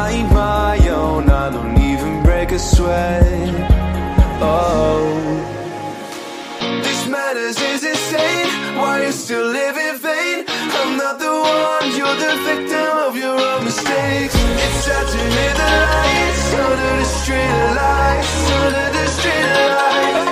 I mind my own, I don't even break a sweat. Oh, this madness is insane. Why you still live in vain? I'm not the one, you're the victim of your own mistakes. It's sad to hear the lights under the street lights, under the street lights.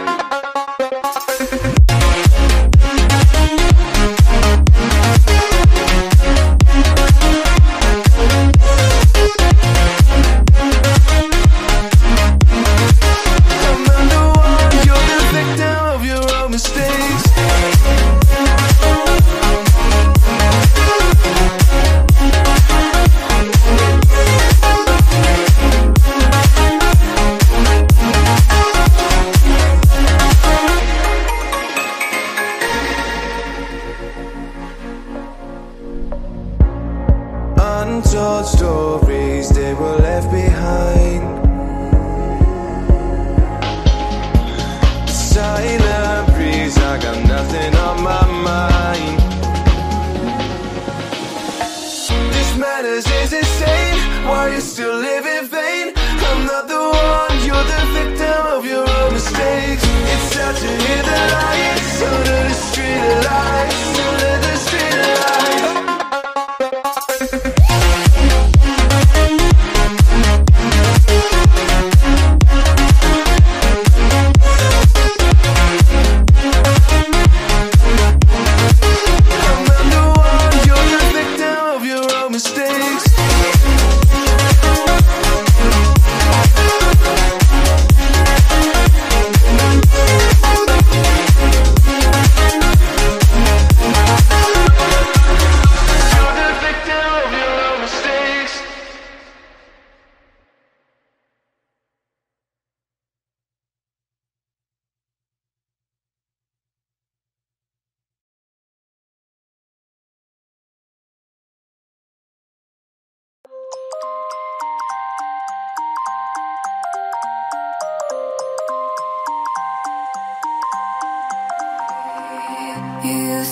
Why you still live in vain? I'm not the one, you're the victim of your own mistakes. It's sad to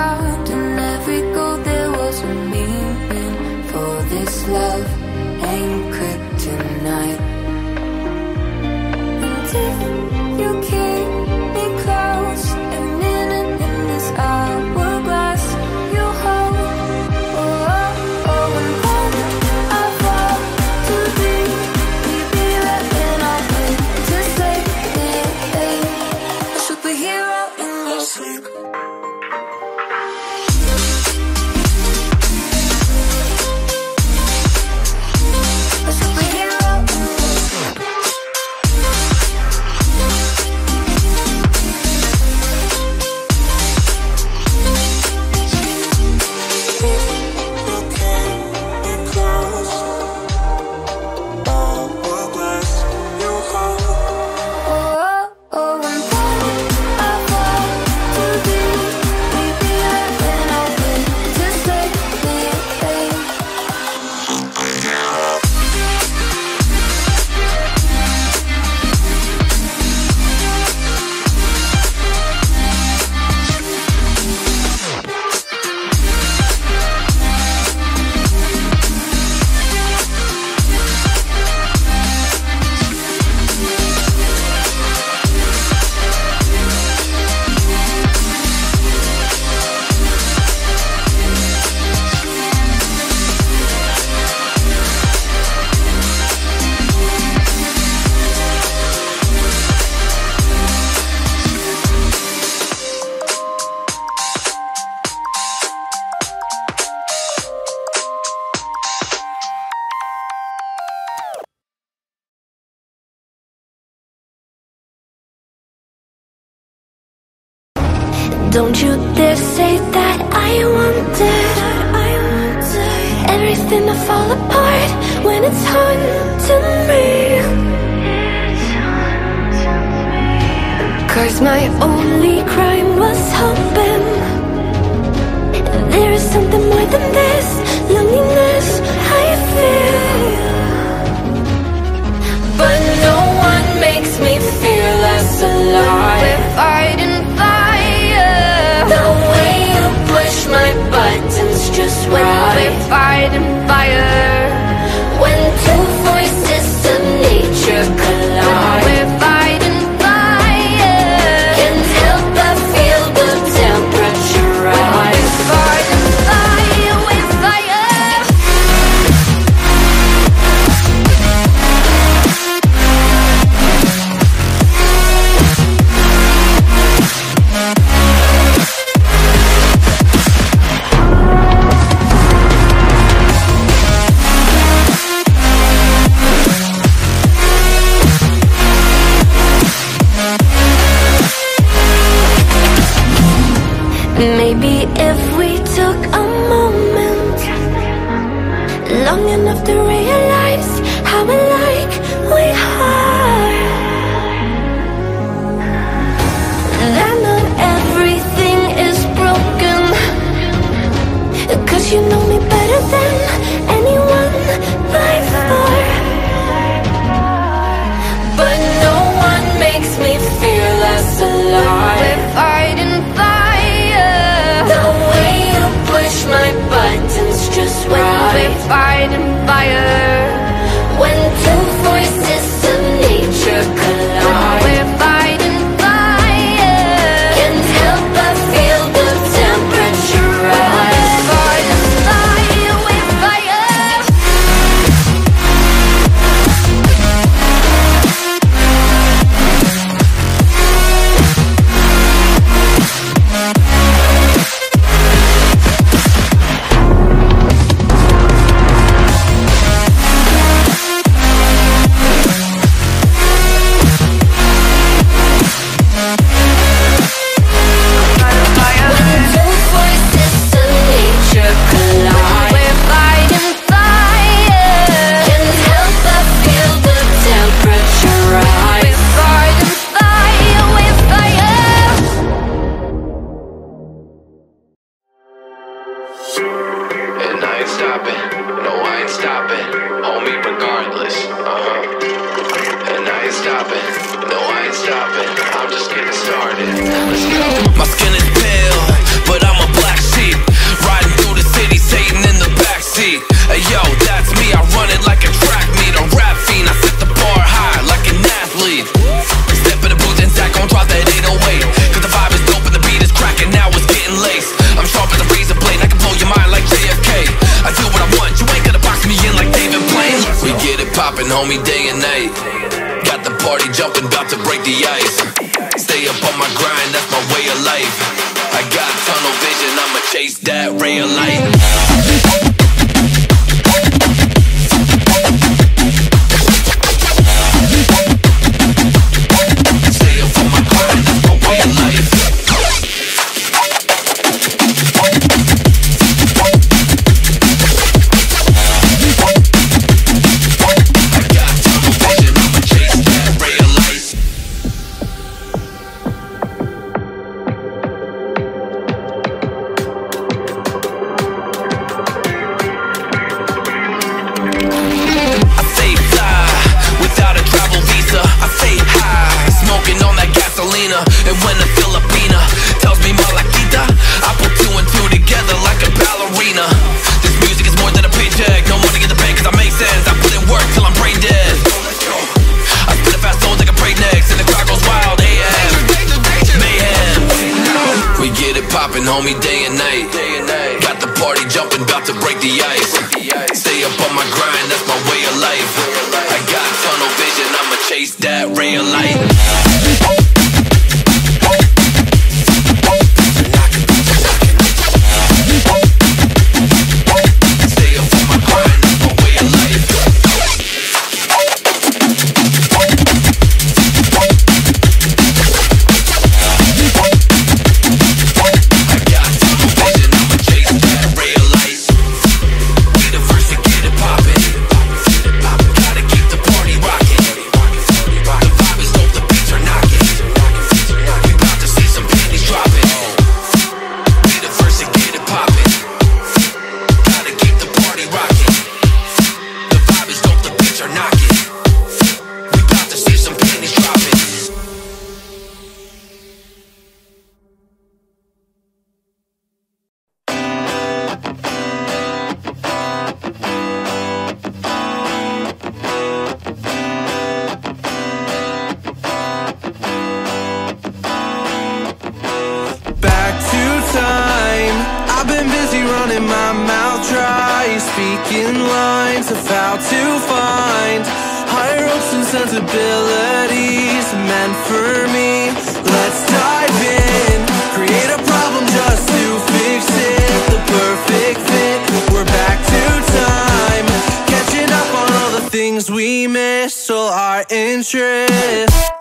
And every goal there was a meaning. For this love things we miss, so our interests.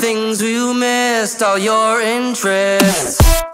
things we missed, all your interests.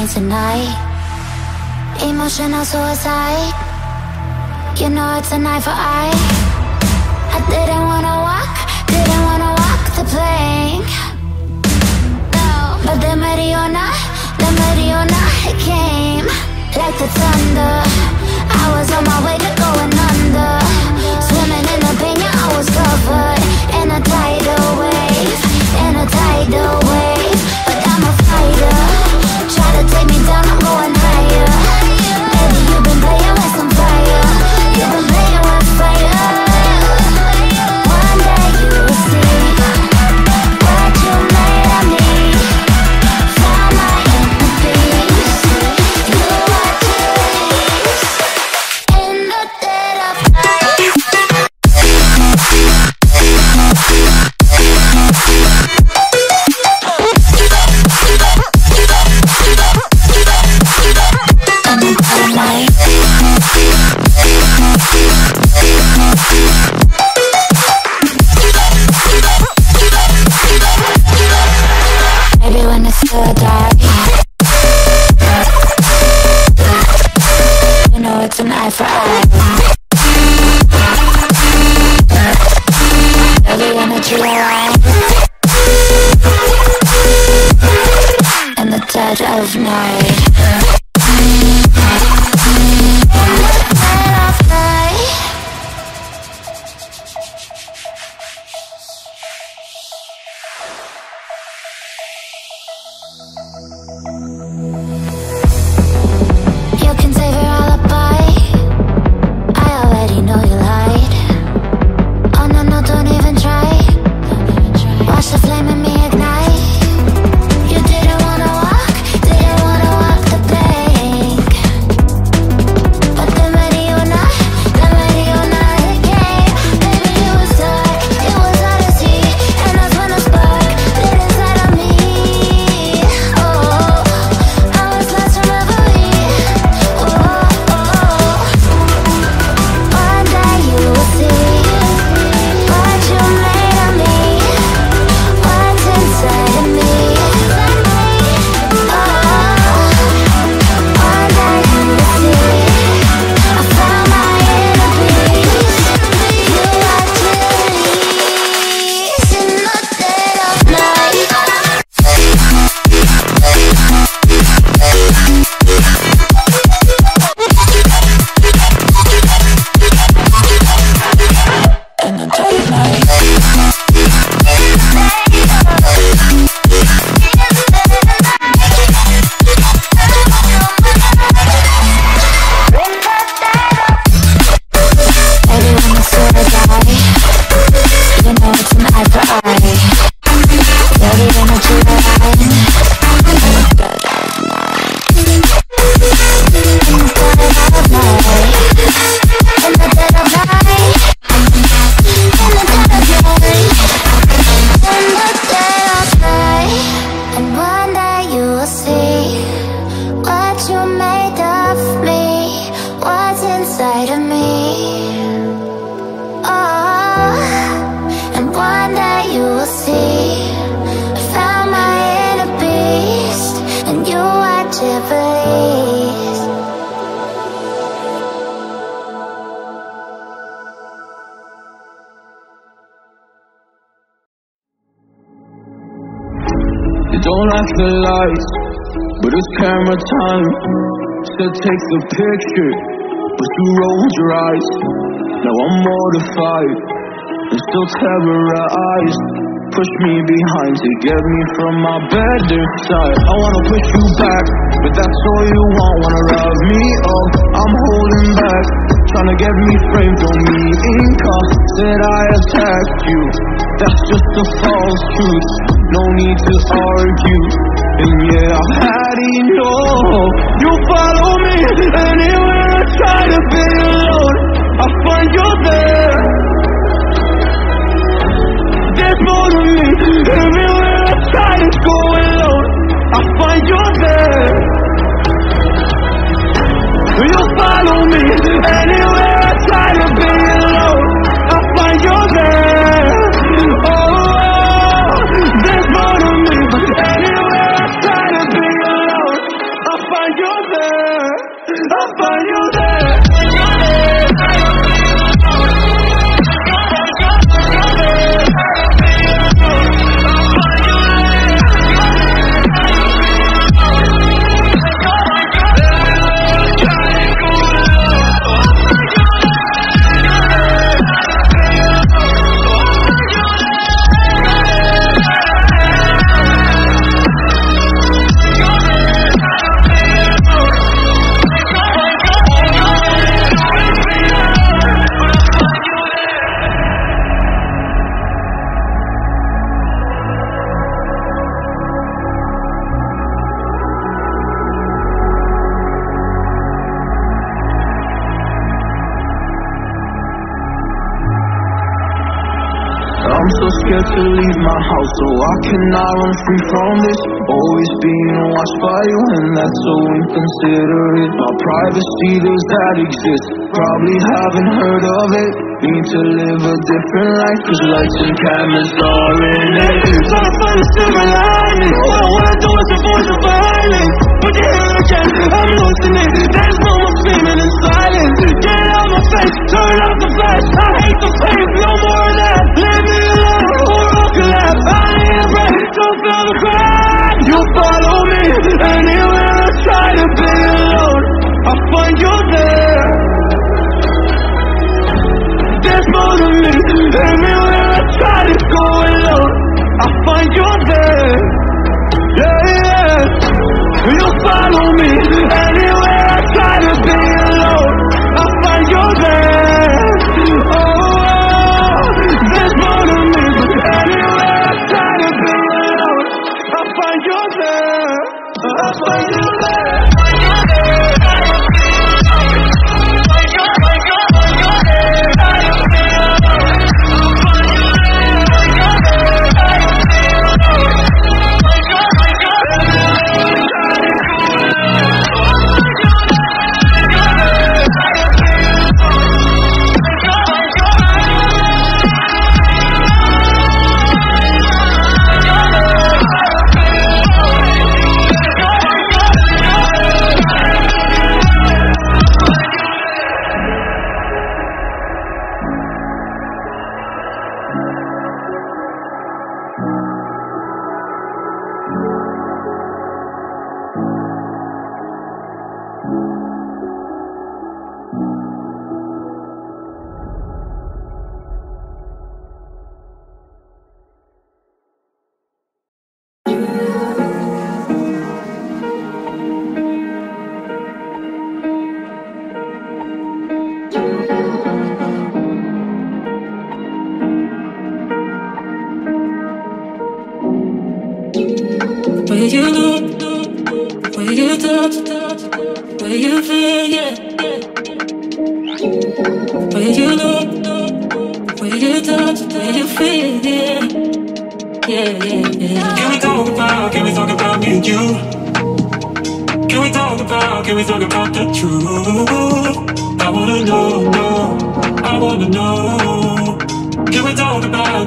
pain tonight. Emotional suicide. You know it's a knife for I. I didn't wanna walk, didn't wanna walk the plank. No, but the Mariona, the Mariona came like the thunder. I was on my way to going. Take the picture, but you rolled your eyes. Now I'm mortified and still terrorized. Push me behind to get me from my better side. I wanna push you back, but that's all you want. Wanna rub me up, I'm holding back. Tryna get me framed, throw me in cuffs. Said I attacked you, that's just a false truth. No need to argue. And yeah, I've had enough. You follow me anywhere I try to be alone. I find you there. There's more to me. Everywhere I try to go alone, I find you there. You follow me anywhere I try to be so I run free from this. Always being watched by you, and that's so inconsiderate. My privacy, does that exist? Probably haven't heard of it. Need to live a different life, cause lights and cameras are in it. Trying to find a silver lining. All I wanna do is avoid the violence. But you're here again, I'm losing it. There's no more screaming in silence. Get out my face, turn off the flash. I hate the pain, Me. Anywhere I try to go alone, I find you there. Yeah, yeah. You follow me